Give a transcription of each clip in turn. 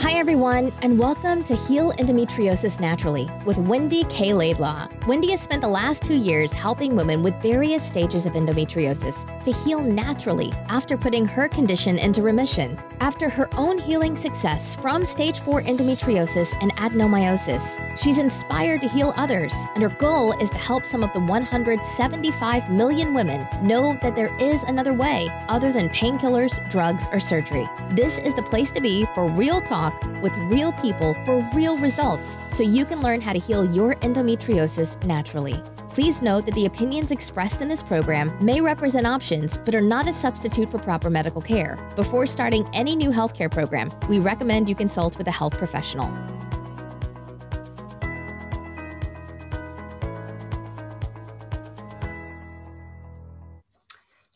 Hi, everyone, and welcome to Heal Endometriosis Naturally with Wendy K. Laidlaw. Wendy has spent the last two years helping women with various stages of endometriosis to heal naturally after putting her condition into remission. After her own healing success from stage 4 endometriosis and adenomyosis, she's inspired to heal others, and her goal is to help some of the 175 million women know that there is another way other than painkillers, drugs, or surgery. This is the place to be for real talk with real people for real results so you can learn how to heal your endometriosis naturally. Please note that the opinions expressed in this program may represent options but are not a substitute for proper medical care. Before starting any new healthcare program, we recommend you consult with a health professional.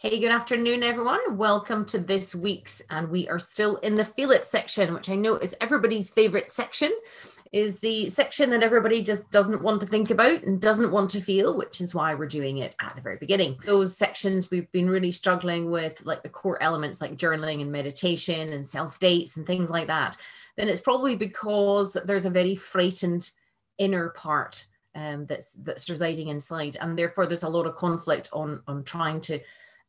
Hey, good afternoon, everyone. Welcome to this week's, and we are still in the Feel It section, which I know is everybody's favorite section, is the section that everybody just doesn't want to think about and doesn't want to feel, which is why we're doing it at the very beginning. Those sections we've been really struggling with, like the core elements like journaling and meditation and self dates and things like that. Then it's probably because there's a very frightened inner part um, that's that's residing inside, and therefore there's a lot of conflict on on trying to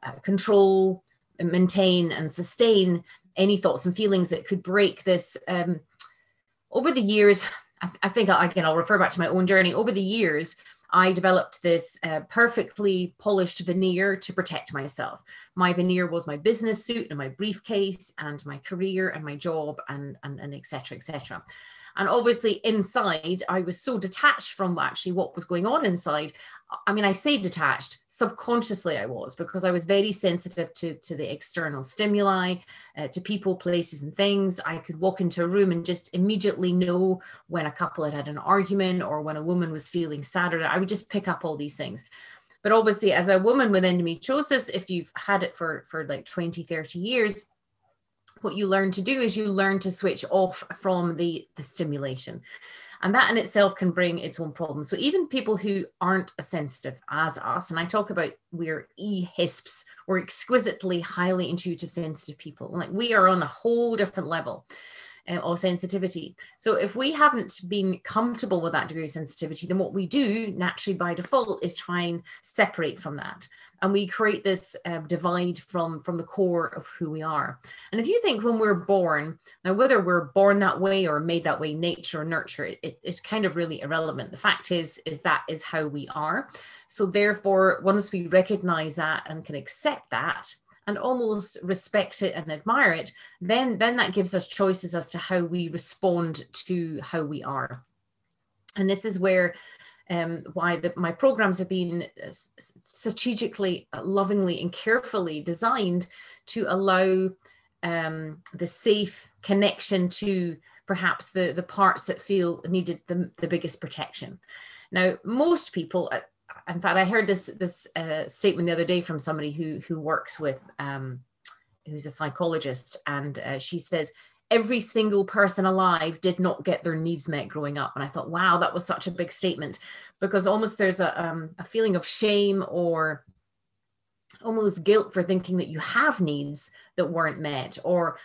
uh, control, maintain, and sustain any thoughts and feelings that could break this. Um, over the years, I, th- I, think again, I'll refer back to my own journey. Over the years, I developed this uh, perfectly polished veneer to protect myself. My veneer was my business suit and my briefcase and my career and my job and and, and et cetera, et cetera. And obviously, inside, I was so detached from actually what was going on inside. I mean, I say detached, subconsciously I was, because I was very sensitive to, to the external stimuli, uh, to people, places, and things. I could walk into a room and just immediately know when a couple had had an argument or when a woman was feeling sad. Or I would just pick up all these things. But obviously, as a woman with endometriosis, if you've had it for, for like 20, 30 years, what you learn to do is you learn to switch off from the the stimulation. And that in itself can bring its own problems. So even people who aren't as sensitive as us and i talk about we're ehisps we're exquisitely highly intuitive sensitive people. Like we are on a whole different level uh, or sensitivity. So if we haven't been comfortable with that degree of sensitivity, then what we do naturally by default is try and separate from that. And we create this uh, divide from, from the core of who we are. And if you think when we're born, now whether we're born that way or made that way, nature or nurture, it, it's kind of really irrelevant. The fact is, is that is how we are. So therefore, once we recognize that and can accept that, and almost respect it and admire it, then then that gives us choices as to how we respond to how we are. And this is where um, why the, my programs have been uh, strategically, uh, lovingly, and carefully designed to allow um, the safe connection to perhaps the, the parts that feel needed the, the biggest protection. Now, most people, uh, in fact, I heard this this uh, statement the other day from somebody who who works with um, who's a psychologist, and uh, she says every single person alive did not get their needs met growing up. And I thought, wow, that was such a big statement because almost there's a um, a feeling of shame or almost guilt for thinking that you have needs that weren't met or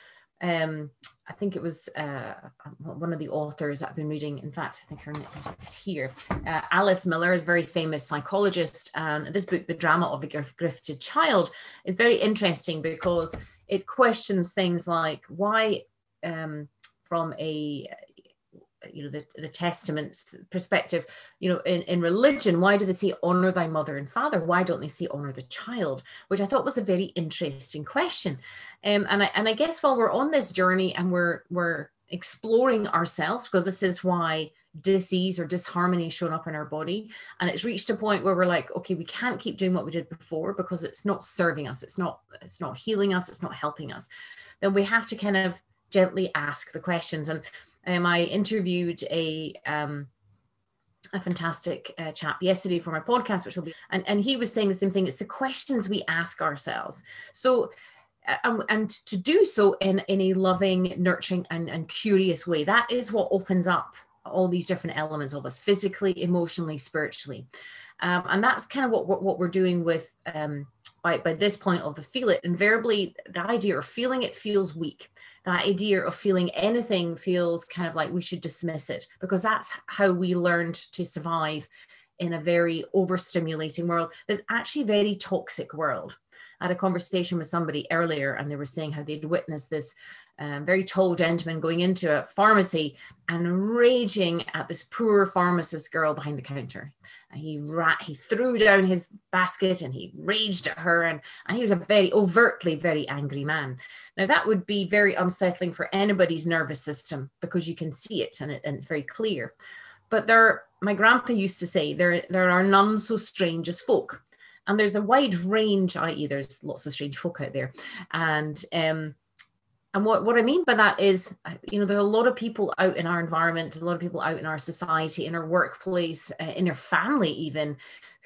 um, I think it was uh, one of the authors I've been reading. In fact, I think her name is here. Uh, Alice Miller is a very famous psychologist. And this book, The Drama of the Gifted Child, is very interesting because it questions things like why, um, from a you know the, the testament's perspective you know in, in religion why do they say honor thy mother and father? Why don't they say honor the child? Which i thought was a very interesting question. Um, and i and i guess while we're on this journey and we're we're exploring ourselves because this is why disease or disharmony is showing up in our body and it's reached a point where we're like okay we can't keep doing what we did before because it's not serving us it's not it's not healing us it's not helping us. Then we have to kind of gently ask the questions. And um, I interviewed a um, a fantastic uh, chap yesterday for my podcast, which will be, and, and he was saying the same thing. It's the questions we ask ourselves. So, uh, um, and to do so in, in a loving, nurturing, and, and curious way, that is what opens up all these different elements of us physically, emotionally, spiritually. Um, and that's kind of what, what, what we're doing with um, by, by this point of the feel it, invariably the idea of feeling it feels weak. That idea of feeling anything feels kind of like we should dismiss it because that's how we learned to survive in a very overstimulating world that's actually a very toxic world. I had a conversation with somebody earlier and they were saying how they'd witnessed this um, very tall gentleman going into a pharmacy and raging at this poor pharmacist girl behind the counter. And he ra- he threw down his basket and he raged at her, and, and he was a very overtly very angry man. Now that would be very unsettling for anybody's nervous system because you can see it and, it, and it's very clear. But there, my grandpa used to say, there there are none so strange as folk. And there's a wide range, i.e., there's lots of strange folk out there, and um, and what, what I mean by that is, you know, there are a lot of people out in our environment, a lot of people out in our society, in our workplace, uh, in our family, even,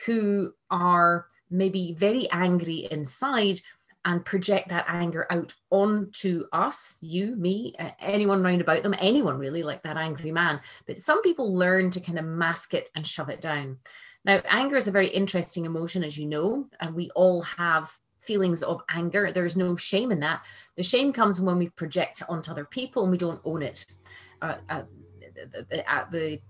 who are maybe very angry inside and project that anger out onto us, you, me, anyone round about them, anyone really, like that angry man. But some people learn to kind of mask it and shove it down. Now, anger is a very interesting emotion, as you know, and we all have feelings of anger. There's no shame in that. The shame comes when we project it onto other people and we don't own it. Uh, uh, the, the,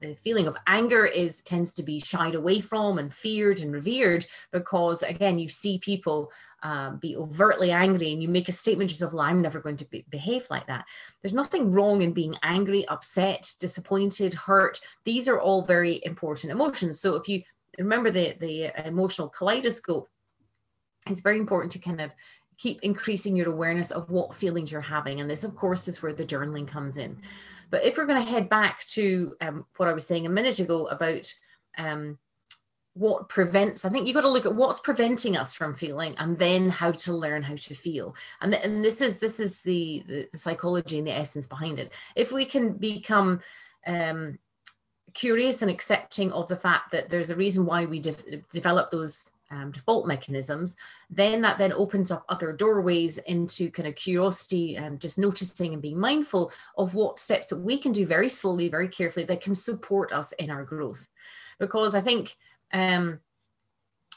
the feeling of anger is tends to be shied away from and feared and revered because again you see people um, be overtly angry and you make a statement yourself well i'm never going to be, behave like that there's nothing wrong in being angry upset disappointed hurt these are all very important emotions so if you remember the the emotional kaleidoscope it's very important to kind of keep increasing your awareness of what feelings you're having. And this, of course, is where the journaling comes in. But if we're going to head back to um, what I was saying a minute ago about um, what prevents, I think you've got to look at what's preventing us from feeling and then how to learn how to feel. And, th- and this is this is the, the psychology and the essence behind it. If we can become um, curious and accepting of the fact that there's a reason why we de- develop those um, default mechanisms, then that then opens up other doorways into kind of curiosity and just noticing and being mindful of what steps that we can do very slowly, very carefully that can support us in our growth. Because I think um,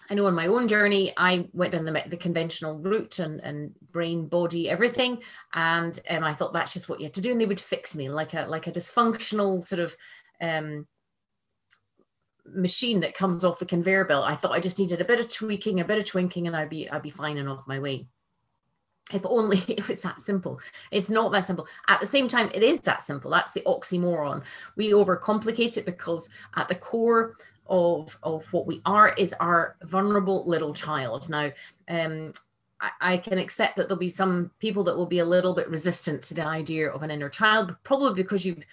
I know on my own journey, I went on the, the conventional route and, and brain, body, everything, and um, I thought that's just what you had to do, and they would fix me like a like a dysfunctional sort of um, machine that comes off the conveyor belt. I thought I just needed a bit of tweaking, a bit of twinking, and I'd be I'd be fine and off my way. If only it was that simple. It's not that simple. At the same time, it is that simple. That's the oxymoron. We overcomplicate it because at the core of of what we are is our vulnerable little child. Now, um, I, can accept that there'll be some people that will be a little bit resistant to the idea of an inner child, probably because you've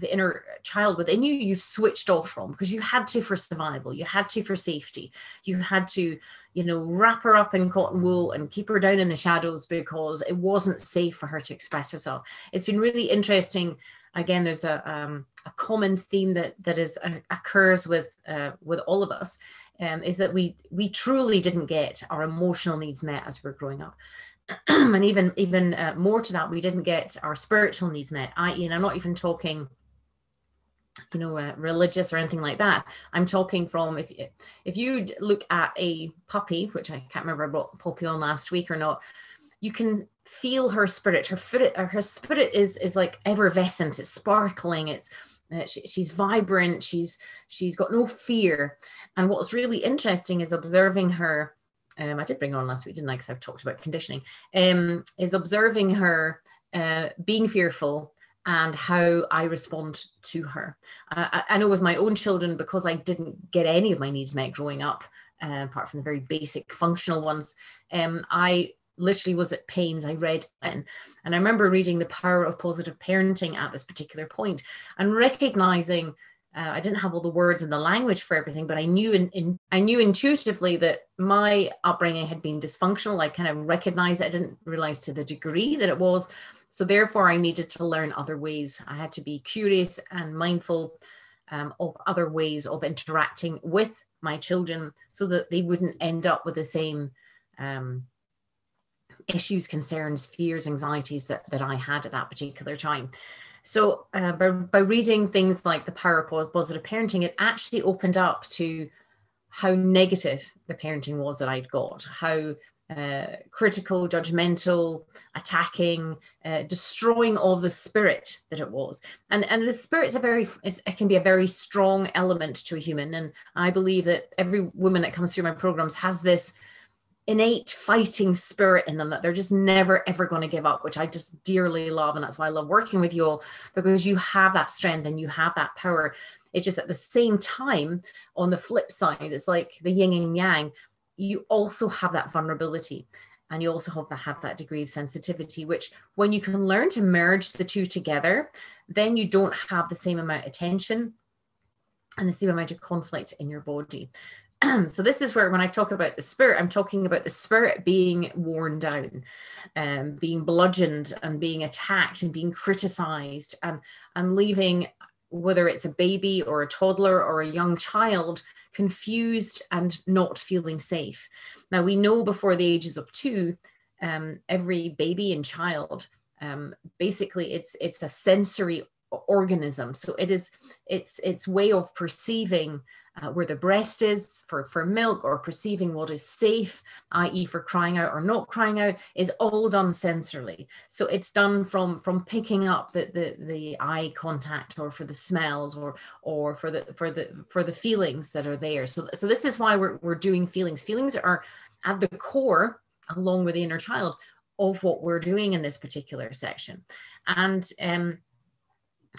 the inner child within you you've switched off from because you had to for survival you had to for safety. You had to you know wrap her up in cotton wool and keep her down in the shadows because it wasn't safe for her to express herself. It's been really interesting. Again there's a, um, a common theme that that is uh, occurs with uh, with all of us um, is that we we truly didn't get our emotional needs met as we're growing up and even even uh, more to that, we didn't get our spiritual needs met. I, you know, I'm not even talking, you know, uh, religious or anything like that. I'm talking from if if you look at a puppy, which I can't remember brought Poppy on last week or not, you can feel her spirit. Her spirit, her spirit is is like effervescent. It's sparkling. It's uh, she, she's vibrant. She's she's got no fear. And what's really interesting is observing her um, I did bring her on last week, didn't I? Because I've talked about conditioning, um, is observing her uh, being fearful and how I respond to her. I, I, know with my own children, because I didn't get any of my needs met growing up, uh, apart from the very basic functional ones, um, I literally was at pains. I read and and I remember reading The Power of Positive Parenting at this particular point and recognizing uh, I didn't have all the words and the language for everything, but I knew in, in, I knew intuitively that my upbringing had been dysfunctional. I kind of recognized it. I didn't realize to the degree that it was. So therefore, I needed to learn other ways. I had to be curious and mindful um, of other ways of interacting with my children, so that they wouldn't end up with the same um, issues, concerns, fears, anxieties that that I had at that particular time. So uh, by, by reading things like The Power of Positive Parenting, it actually opened up to how negative the parenting was that I'd got, how uh, critical, judgmental, attacking, uh, destroying all the spirit that it was. And and the spirit's a very it can be a very strong element to a human. And I believe that every woman that comes through my programs has this innate fighting spirit in them that they're just never ever going to give up which i just dearly love and that's why i love working with you all because you have that strength and you have that power. It's just at the same time on the flip side it's like the yin and yang you also have that vulnerability and you also have to have that degree of sensitivity which when you can learn to merge the two together then you don't have the same amount of tension and the same amount of conflict in your body so this is where when i talk about the spirit i'm talking about the spirit being worn down um, being bludgeoned and being attacked and being criticized and and leaving whether it's a baby or a toddler or a young child confused and not feeling safe. Now, we know before the ages of two, um, every baby and child, um, basically, it's it's a sensory organism. So it is its its way of perceiving uh, where the breast is for, for milk or perceiving what is safe, i.e. for crying out or not crying out, is all done sensorily. So it's done from from picking up the, the, the eye contact or for the smells or or for the for the for the feelings that are there. So, so this is why we're, we're doing feelings. Feelings are at the core, along with the inner child, of what we're doing in this particular section. And um,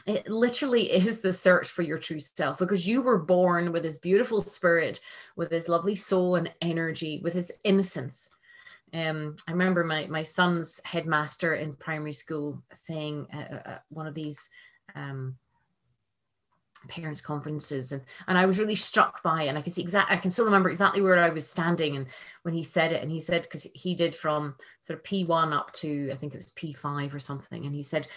it literally is the search for your true self because you were born with this beautiful spirit, with this lovely soul and energy, with his innocence. Um, I remember my my son's headmaster in primary school saying uh, uh, one of these um, parents conferences and and I was really struck by it. And I can see exactly I can still remember exactly where I was standing and when he said it. And he said because he did from sort of P1 up to I think it was P5 or something. And he said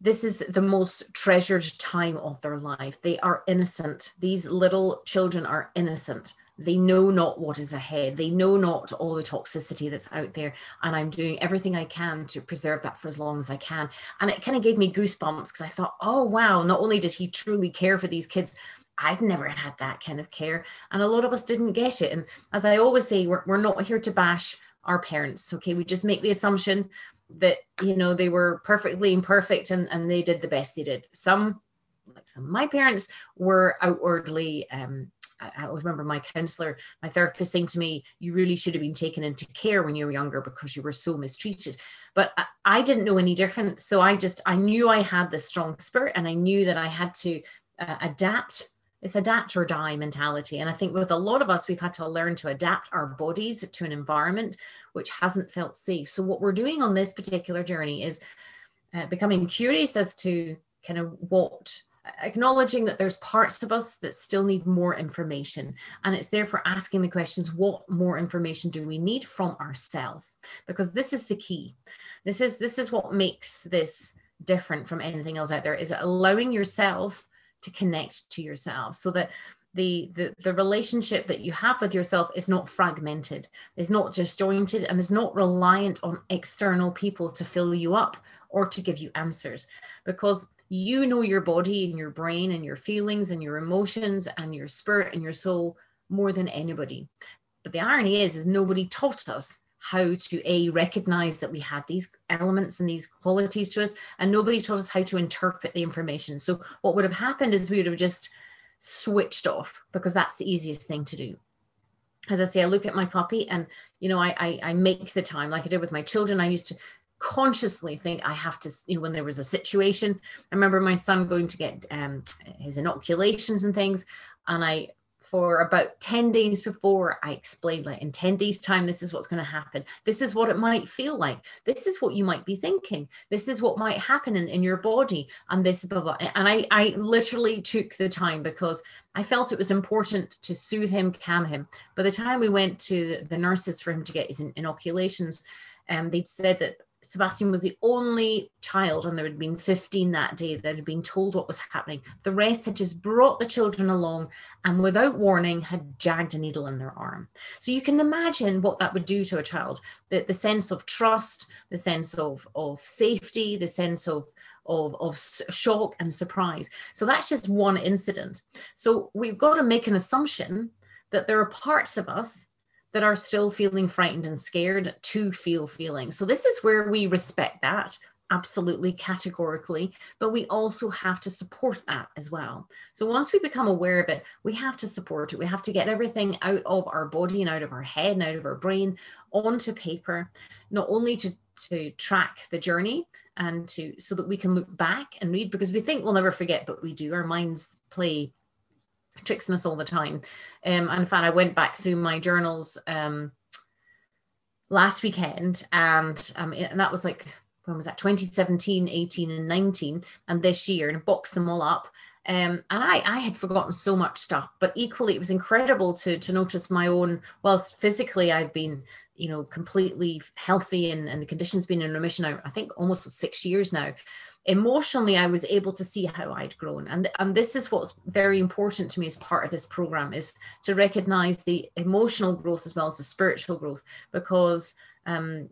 this is the most treasured time of their life. They are innocent. These little children are innocent. They know not what is ahead. They know not all the toxicity that's out there. And I'm doing everything I can to preserve that for as long as I can. And it kind of gave me goosebumps because I thought, oh, wow, not only did he truly care for these kids, I'd never had that kind of care. And a lot of us didn't get it. And as I always say, we're, we're not here to bash our parents. Okay. We just make the assumption that you know they were perfectly imperfect and, and they did the best they did. Some like some of my parents were outwardly um I, remember my counselor my therapist saying to me you really should have been taken into care when you were younger because you were so mistreated. But I, I didn't know any different. So i just i knew i had this strong spirit and i knew that i had to uh, adapt it's adapt or die mentality. And I think with a lot of us, we've had to learn to adapt our bodies to an environment which hasn't felt safe. So, what we're doing on this particular journey is uh, becoming curious as to kind of what acknowledging that there's parts of us that still need more information and it's therefore asking the questions what more information do we need from ourselves because this is the key this is this is what makes this different from anything else out there is allowing yourself to connect to yourself so that the, the the relationship that you have with yourself is not fragmented. Is not disjointed and is not reliant on external people to fill you up or to give you answers. Because you know your body and your brain and your feelings and your emotions and your spirit and your soul more than anybody. But the irony is is nobody taught us how to a recognize that we had these elements and these qualities to us and nobody taught us how to interpret the information. So what would have happened is we would have just switched off because that's the easiest thing to do. As i say i look at my puppy and you know I, I i, make the time like i did with my children. I used to consciously think i have to you know when there was a situation. I remember my son going to get um, his inoculations and things and i for about 10 days before I explained like in 10 days time this is what's going to happen. This is what it might feel like. This is what you might be thinking. This is what might happen in, in your body and this blah, blah. and I, I literally took the time because I felt it was important to soothe him calm him. By the time we went to the nurses for him to get his inoculations um, they'd said that Sebastian was the only child, and there had been 15 that day that had been told what was happening. The rest had just brought the children along and without warning had jagged a needle in their arm. So you can imagine what that would do to a child the, the sense of trust, the sense of, of safety, the sense of, of, of shock and surprise. So that's just one incident. So we've got to make an assumption that there are parts of us that are still feeling frightened and scared to feel feeling. So this is where we respect that absolutely categorically, but we also have to support that as well. So once we become aware of it, we have to support it. We have to get everything out of our body and out of our head and out of our brain onto paper, not only to to track the journey and to so that we can look back and read because we think we'll never forget, but we do. Our minds play tricks us all the time. Um, and in fact, I went back through my journals um, last weekend, and um, and that was like when was that 2017 18 and 19 and this year and boxed them all up um, and I, I had forgotten so much stuff but equally it was incredible to to notice my own whilst physically i've been you know completely healthy and, and the conditions been in remission now i think almost six years now emotionally i was able to see how i'd grown and and this is what's very important to me as part of this program is to recognize the emotional growth as well as the spiritual growth because um,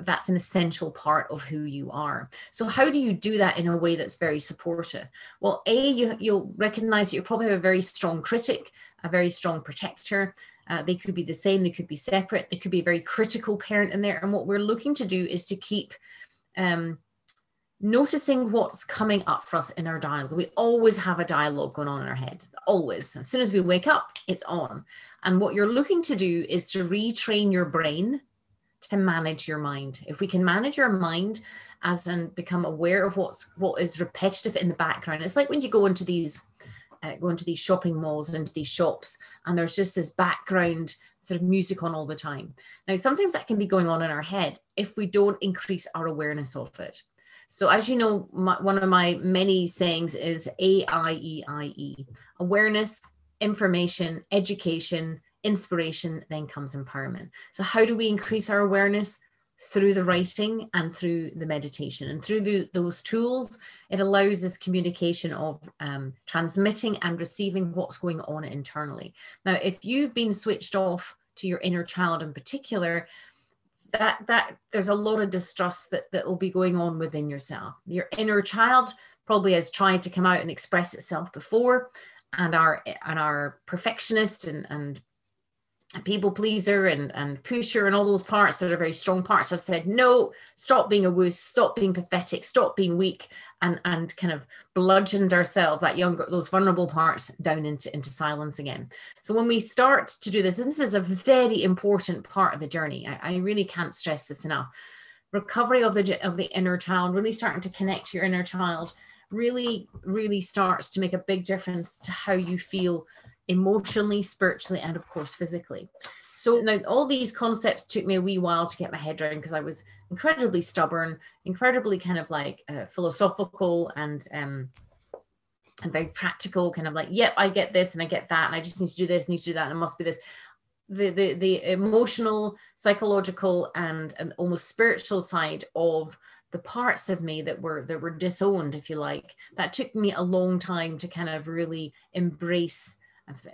that's an essential part of who you are. So how do you do that in a way that's very supportive? Well, A, you, you'll recognize that you probably have a very strong critic, a very strong protector. Uh, they could be the same, they could be separate, they could be a very critical parent in there. And what we're looking to do is to keep um, noticing what's coming up for us in our dialogue. We always have a dialogue going on in our head, always. As soon as we wake up, it's on. And what you're looking to do is to retrain your brain to manage your mind. If we can manage our mind as and become aware of what's what is repetitive in the background, it's like when you go into these uh, go into these shopping malls and into these shops, and there's just this background sort of music on all the time. Now, sometimes that can be going on in our head if we don't increase our awareness of it. So, as you know, my, one of my many sayings is A I E I E awareness, information, education, inspiration, then comes empowerment. So, how do we increase our awareness? Through the writing and through the meditation. And through the, those tools, it allows this communication of um, transmitting and receiving what's going on internally. Now, if you've been switched off to your inner child in particular, that that there's a lot of distrust that that will be going on within yourself. Your inner child probably has tried to come out and express itself before and our and our perfectionist and and people pleaser and, and pusher and all those parts that are very strong parts have said no stop being a wuss stop being pathetic stop being weak and and kind of bludgeoned ourselves that younger those vulnerable parts down into into silence again. So when we start to do this and this is a very important part of the journey i, I really can't stress this enough. Recovery of the of the inner child really starting to connect to your inner child really really starts to make a big difference to how you feel emotionally, spiritually, and of course, physically. So now all these concepts took me a wee while to get my head around because I was incredibly stubborn, incredibly kind of like uh, philosophical and um, and very practical, kind of like, yep, I get this and I get that, and I just need to do this, need to do that, and it must be this. The the the emotional, psychological, and and almost spiritual side of the parts of me that were that were disowned, if you like, that took me a long time to kind of really embrace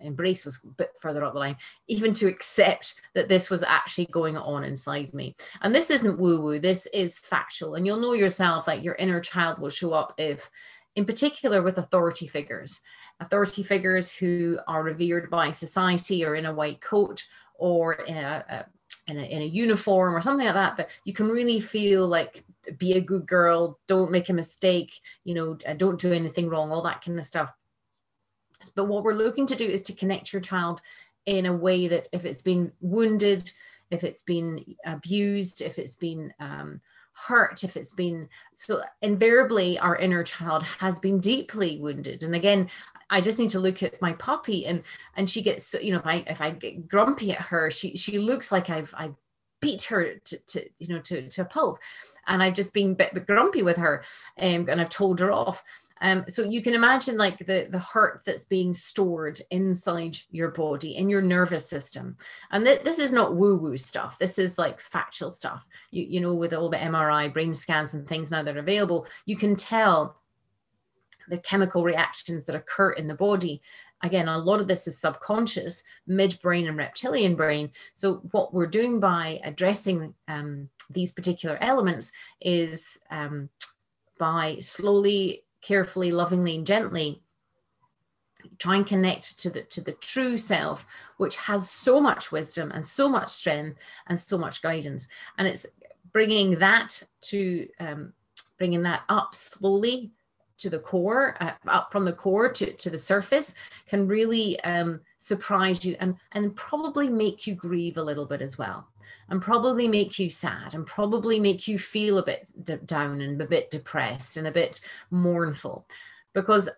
embrace was a bit further up the line, even to accept that this was actually going on inside me. And this isn't woo woo, this is factual. And you'll know yourself that your inner child will show up if, in particular, with authority figures, authority figures who are revered by society or in a white coat or in a, a in a, in a uniform or something like that that you can really feel like be a good girl don't make a mistake you know don't do anything wrong all that kind of stuff but what we're looking to do is to connect your child in a way that if it's been wounded, if it's been abused, if it's been um, hurt, if it's been so invariably our inner child has been deeply wounded. And again, I just need to look at my puppy and and she gets you know if I if I get grumpy at her, she she looks like I've I've beat her to, to you know to, to a pulp and I've just been bit, bit grumpy with her um, and I've told her off um, so you can imagine like the, the hurt that's being stored inside your body, in your nervous system. And th- this is not woo-woo stuff. This is like factual stuff. You, you know, with all the MRI brain scans and things now that are available, you can tell the chemical reactions that occur in the body again a lot of this is subconscious midbrain and reptilian brain so what we're doing by addressing um, these particular elements is um, by slowly carefully, lovingly, and gently try and connect to the to the true self which has so much wisdom and so much strength and so much guidance. And it's bringing that to um, bringing that up slowly to the core uh, up from the core to, to the surface can really um, surprise you and and probably make you grieve a little bit as well and probably make you sad and probably make you feel a bit d- down and a bit depressed and a bit mournful because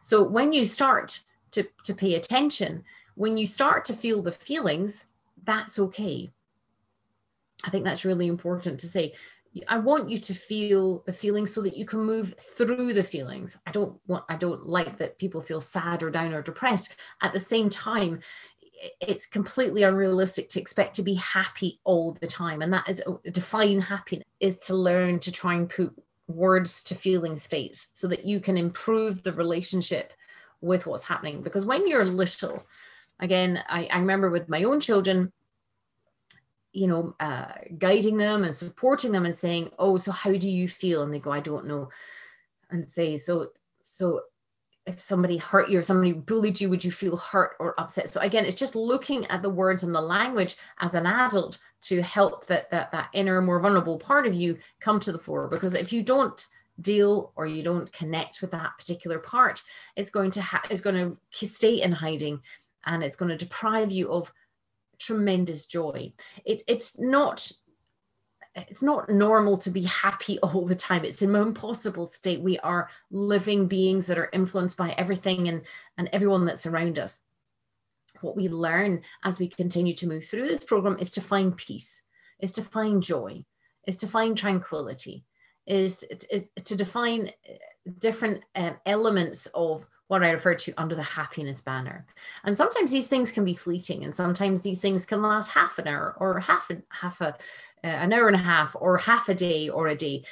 so when you start to, to pay attention, when you start to feel the feelings, that's okay. I think that's really important to say. I want you to feel the feelings so that you can move through the feelings. I don't want, I don't like that people feel sad or down or depressed. At the same time, it's completely unrealistic to expect to be happy all the time. And that is uh, define happiness is to learn to try and put words to feeling states so that you can improve the relationship with what's happening. Because when you're little, again, I, I remember with my own children, you know, uh, guiding them and supporting them and saying, "Oh, so how do you feel?" And they go, "I don't know," and say, "So, so if somebody hurt you or somebody bullied you, would you feel hurt or upset?" So again, it's just looking at the words and the language as an adult to help that that that inner, more vulnerable part of you come to the fore. Because if you don't deal or you don't connect with that particular part, it's going to ha- it's going to stay in hiding, and it's going to deprive you of tremendous joy. It, it's not it's not normal to be happy all the time. It's an impossible state. We are living beings that are influenced by everything and and everyone that's around us. What we learn as we continue to move through this program is to find peace is to find joy is to find tranquility is, is to define different um, elements of what I refer to under the happiness banner. And sometimes these things can be fleeting, and sometimes these things can last half an hour or half a, half a uh, an hour and a half or half a day or a day.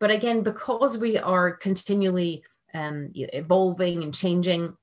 But again, because we are continually um, evolving and changing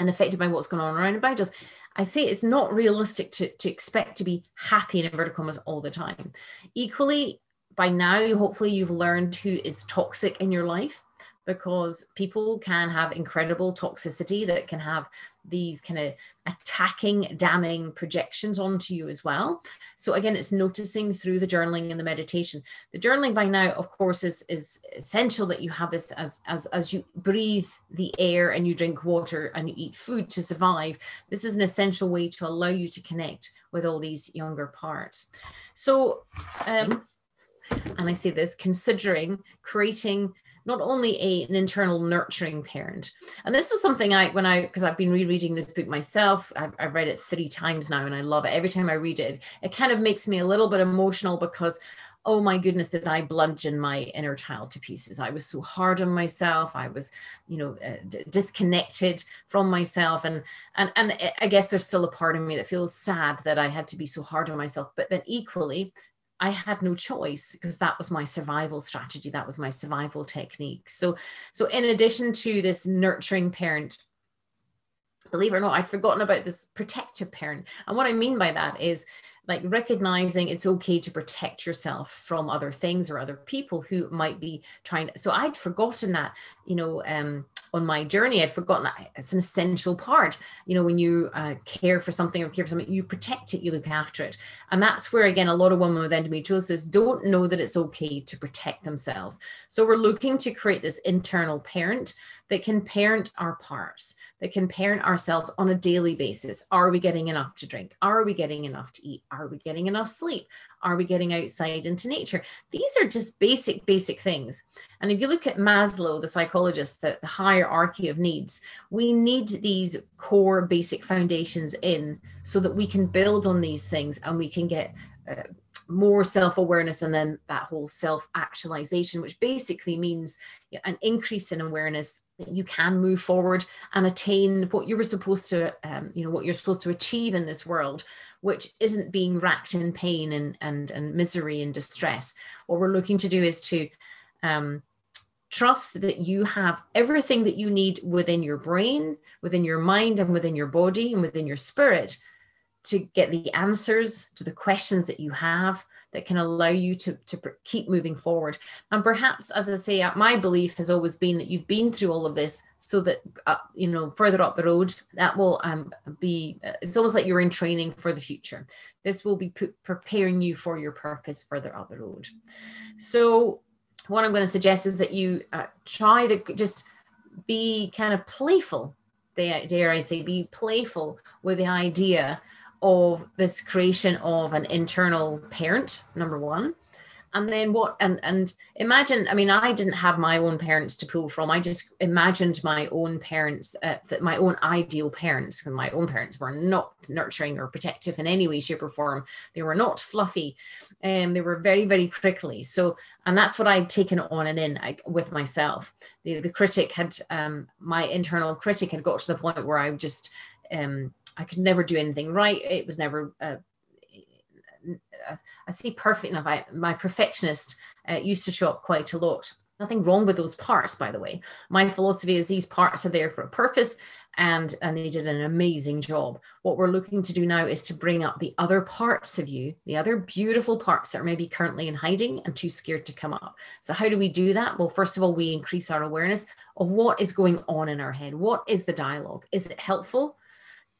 and affected by what's going on around about us, I say it's not realistic to, to expect to be happy in inverted commas all the time. Equally, by now, hopefully, you've learned who is toxic in your life because people can have incredible toxicity that can have these kind of attacking, damning projections onto you as well. So again, it's noticing through the journaling and the meditation. The journaling by now, of course, is, is essential that you have this as, as, as you breathe the air and you drink water and you eat food to survive. This is an essential way to allow you to connect with all these younger parts. So um, and I say this considering creating not only a, an internal nurturing parent. And this was something I, when I, because I've been rereading this book myself, I've, I've, read it three times now and I love it. Every time I read it, it kind of makes me a little bit emotional because, oh my goodness, did I bludgeon my inner child to pieces? I was so hard on myself. I was, you know, uh, d- disconnected from myself. And, and, and I guess there's still a part of me that feels sad that I had to be so hard on myself. But then equally, I had no choice because that was my survival strategy. That was my survival technique. So, so in addition to this nurturing parent, believe it or not, I'd forgotten about this protective parent. And what I mean by that is like recognizing it's okay to protect yourself from other things or other people who might be trying to, so I'd forgotten that, you know, um, on my journey, I'd forgotten it's an essential part. You know, when you uh, care for something or care for something, you protect it, you look after it. And that's where, again, a lot of women with endometriosis don't know that it's okay to protect themselves. So we're looking to create this internal parent that can parent our parts, that can parent ourselves on a daily basis. Are we getting enough to drink? Are we getting enough to eat? Are we getting enough sleep? Are we getting outside into nature? These are just basic, basic things. And if you look at Maslow, the psychologist, the, the hierarchy of needs, we need these core basic foundations in so that we can build on these things and we can get uh, more self awareness and then that whole self actualization, which basically means an increase in awareness that you can move forward and attain what you were supposed to, um, you know, what you're supposed to achieve in this world, which isn't being racked in pain and and and misery and distress. What we're looking to do is to um, trust that you have everything that you need within your brain, within your mind, and within your body and within your spirit to get the answers to the questions that you have that can allow you to, to keep moving forward. And perhaps, as I say, uh, my belief has always been that you've been through all of this so that, uh, you know, further up the road, that will um, be, uh, it's almost like you're in training for the future. This will be preparing you for your purpose further up the road. So, what I'm going to suggest is that you uh, try to just be kind of playful, dare I say, be playful with the idea of this creation of an internal parent number one. And then what and and imagine i mean i didn't have my own parents to pull from. I just imagined my own parents uh, that my own ideal parents because my own parents were not nurturing or protective in any way shape or form. They were not fluffy and um, they were very very prickly. So and that's what i'd taken on and in I, with myself. The, the critic had um, my internal critic had got to the point where i just um, I could never do anything right. It was never. Uh, I say perfect enough. I, my perfectionist uh, used to show up quite a lot. Nothing wrong with those parts, by the way. My philosophy is these parts are there for a purpose, and and they did an amazing job. What we're looking to do now is to bring up the other parts of you, the other beautiful parts that are maybe currently in hiding and too scared to come up. So how do we do that? Well, first of all, we increase our awareness of what is going on in our head. What is the dialogue? Is it helpful?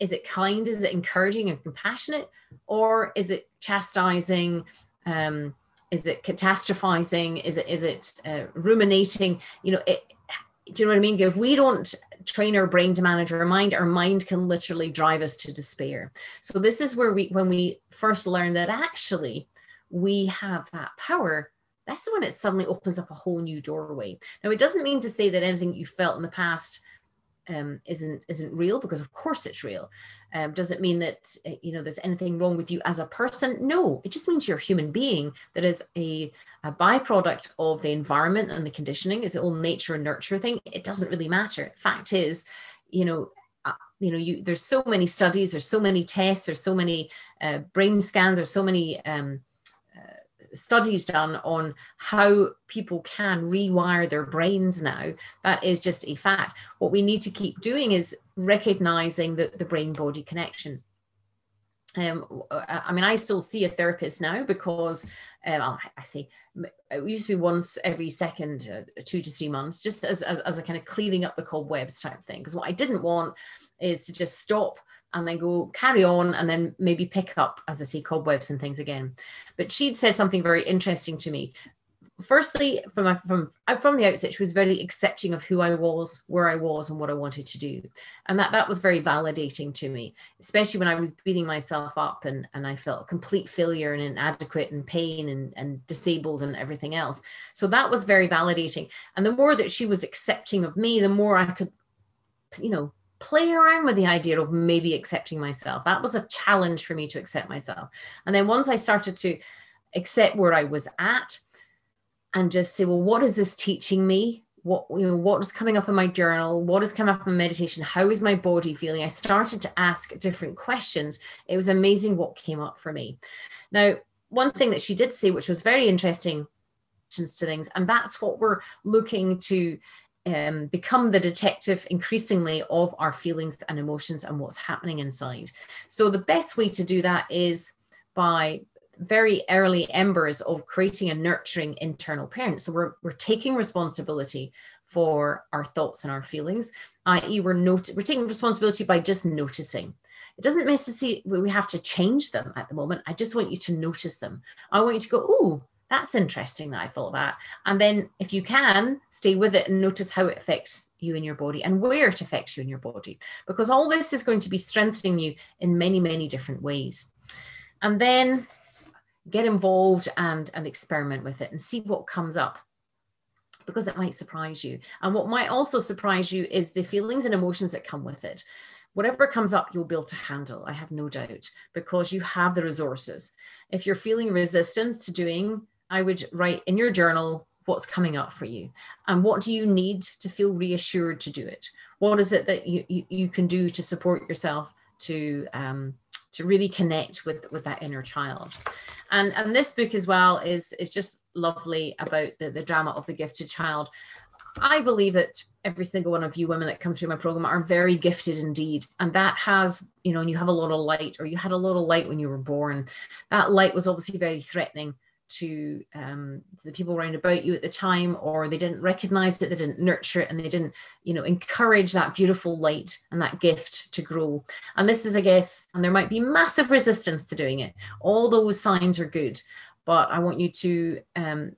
Is it kind is it encouraging and compassionate or is it chastising um, is it catastrophizing is it is it uh, ruminating? You know it, do you know what i mean? If we don't train our brain to manage our mind our mind can literally drive us to despair. So this is where we when we first learn that actually we have that power that's when it suddenly opens up a whole new doorway. Now it doesn't mean to say that anything you felt in the past um, isn't isn't real because of course it's real. Um, does it mean that uh, you know there's anything wrong with you as a person? No it just means you're a human being that is a, a byproduct of the environment and the conditioning is the whole nature and nurture thing. It doesn't really matter. Fact is you know uh, you know you there's so many studies there's so many tests there's so many uh, brain scans there's so many um, studies done on how people can rewire their brains now. That is just a fact. What we need to keep doing is recognizing the, the brain body connection. Um, I mean, I still see a therapist now because um, I say it used to be once every second, uh, two to three months, just as, as, as a kind of cleaning up the cobwebs type thing. Because what I didn't want is to just stop and then go carry on and then maybe pick up, as I say, cobwebs and things again. But she'd said something very interesting to me. Firstly, from from uh, from the outset, she was very accepting of who I was, where I was, and what I wanted to do, and that that was very validating to me, especially when I was beating myself up and and I felt complete failure and inadequate and pain and and disabled and everything else. So that was very validating, and the more that she was accepting of me, the more I could, you know, play around with the idea of maybe accepting myself. That was a challenge for me to accept myself. And then once I started to accept where I was at and just say, well, what is this teaching me? What you know, what is coming up in my journal? What is coming up in meditation? How is my body feeling? I started to ask different questions. It was amazing what came up for me. Now, one thing that she did say, which was very interesting to things, and that's what we're looking to um, become the detective increasingly of our feelings and emotions and what's happening inside. So, the best way to do that is by very early embers of creating a nurturing internal parent. So, we're, we're taking responsibility for our thoughts and our feelings, i.e., we're, not- we're taking responsibility by just noticing. It doesn't necessarily we have to change them at the moment. I just want you to notice them. I want you to go, oh, that's interesting that I thought that. And then if you can, stay with it and notice how it affects you in your body and where it affects you in your body. Because all this is going to be strengthening you in many, many different ways. And then get involved and, and experiment with it and see what comes up because it might surprise you. And what might also surprise you is the feelings and emotions that come with it. Whatever comes up, you'll be able to handle, I have no doubt, because you have the resources. If you're feeling resistance to doing I would write in your journal what's coming up for you and what do you need to feel reassured to do it what is it that you, you, you can do to support yourself to um, to really connect with with that inner child and and this book as well is is just lovely about the, the drama of the gifted child i believe that every single one of you women that come through my program are very gifted indeed. And that has, you know, and you have a lot of light, or you had a lot of light when you were born. That light was obviously very threatening to, um, to the people around about you at the time, or they didn't recognize it, they didn't nurture it, and they didn't, you know, encourage that beautiful light and that gift to grow. And this is, I guess, and there might be massive resistance to doing it. All those signs are good but I want you to um,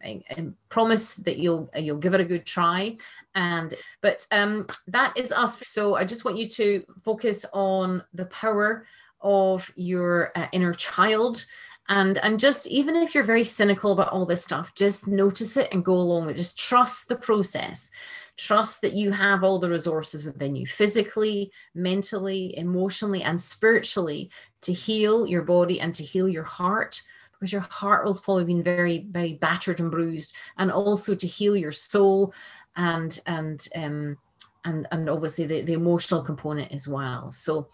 promise that you'll you'll give it a good try. And but um, that is us. So I just want you to focus on the power of your uh, inner child. And, and just even if you're very cynical about all this stuff, just notice it and go along with it. Just trust the process. Trust that you have all the resources within you physically, mentally, emotionally, and spiritually to heal your body and to heal your heart because your heart will probably been very very battered and bruised and also to heal your soul and and um and and obviously the, the emotional component as well so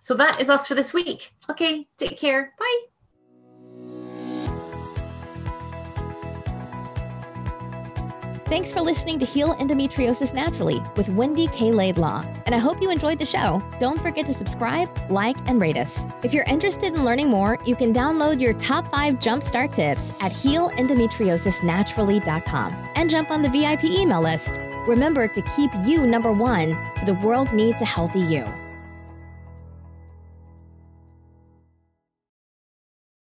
so that is us for this week okay take care bye Thanks for listening to Heal Endometriosis Naturally with Wendy K. Laidlaw. And I hope you enjoyed the show. Don't forget to subscribe, like, and rate us. If you're interested in learning more, you can download your top five jumpstart tips at healendometriosisnaturally.com and jump on the VIP email list. Remember to keep you number one, the world needs a healthy you.